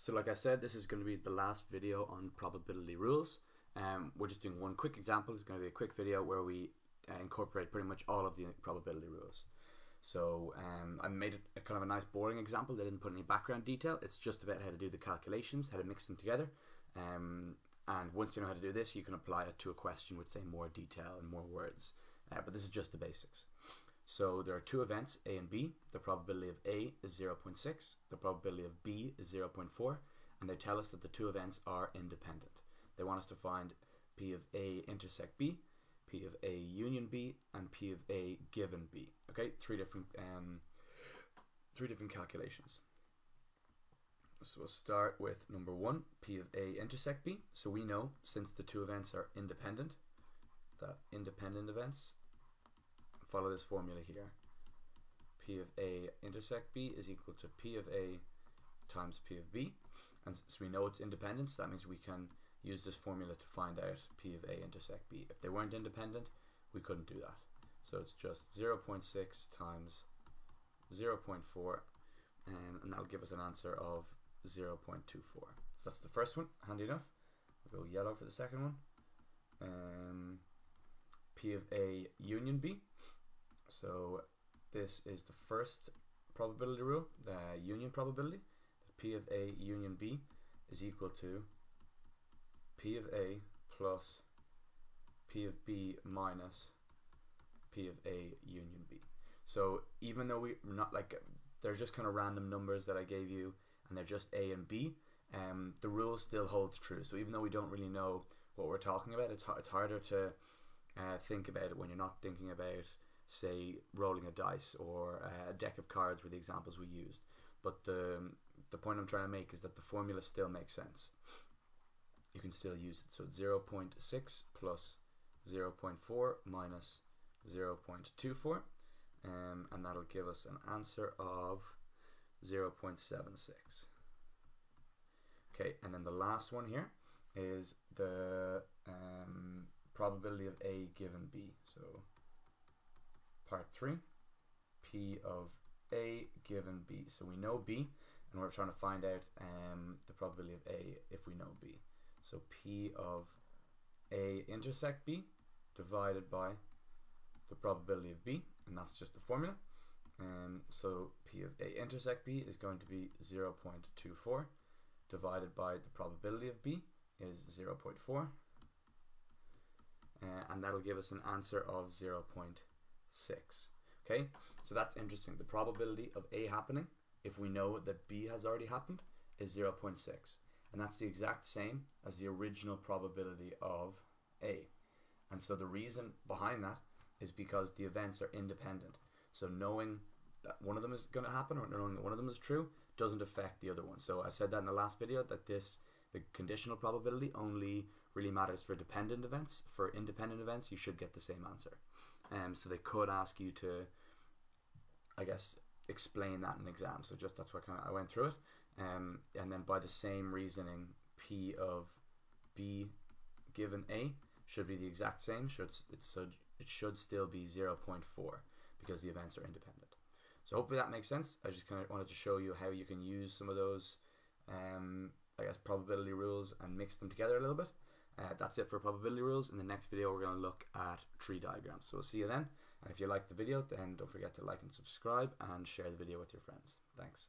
So like I said, this is going to be the last video on probability rules. Um, we're just doing one quick example. It's going to be a quick video where we uh, incorporate pretty much all of the probability rules. So um, I made it a kind of a nice boring example. They didn't put any background detail. It's just about how to do the calculations, how to mix them together. Um, and once you know how to do this, you can apply it to a question with say more detail and more words. Uh, but this is just the basics. So there are two events, A and B. The probability of A is 0.6, the probability of B is 0.4, and they tell us that the two events are independent. They want us to find P of A intersect B, P of A union B, and P of A given B. Okay, three different um, three different calculations. So we'll start with number one, P of A intersect B. So we know since the two events are independent, that independent events follow this formula here. P of A intersect B is equal to P of A times P of B. And so we know it's independent, so that means we can use this formula to find out P of A intersect B. If they weren't independent, we couldn't do that. So it's just 0 0.6 times 0 0.4, um, and that'll give us an answer of 0 0.24. So that's the first one, handy enough. We'll go yellow for the second one. Um, P of A union B. So this is the first probability rule, the union probability. P of A union B is equal to P of A plus P of B minus P of A union B. So even though we're not like they're just kind of random numbers that I gave you and they're just A and B, um, the rule still holds true. So even though we don't really know what we're talking about, it's, it's harder to uh, think about it when you're not thinking about say rolling a dice or a deck of cards were the examples we used. But the the point I'm trying to make is that the formula still makes sense. You can still use it. So 0 0.6 plus 0 0.4 minus 0 0.24 um, and that'll give us an answer of 0 0.76. Okay, and then the last one here is the um, probability of A given B. Part 3, P of A given B. So we know B, and we're trying to find out um, the probability of A if we know B. So P of A intersect B divided by the probability of B, and that's just the formula. Um, so P of A intersect B is going to be 0.24 divided by the probability of B is 0.4 uh, and that'll give us an answer of 0.6 okay? So that's interesting. The probability of A happening if we know that B has already happened is 0.6 and that's the exact same as the original probability of A. And so the reason behind that is because the events are independent. So knowing that one of them is going to happen or knowing that one of them is true doesn't affect the other one. So I said that in the last video that this the conditional probability only really matters for dependent events. For independent events, you should get the same answer. Um, so they could ask you to, I guess, explain that in an exam. So just that's what kind of I went through it. Um, and then by the same reasoning, P of B given A should be the exact same. Should it should it should still be 0.4 because the events are independent. So hopefully that makes sense. I just kind of wanted to show you how you can use some of those um, I guess probability rules and mix them together a little bit. Uh, that's it for probability rules. In the next video, we're going to look at tree diagrams. So we'll see you then. And if you liked the video, then don't forget to like and subscribe and share the video with your friends. Thanks.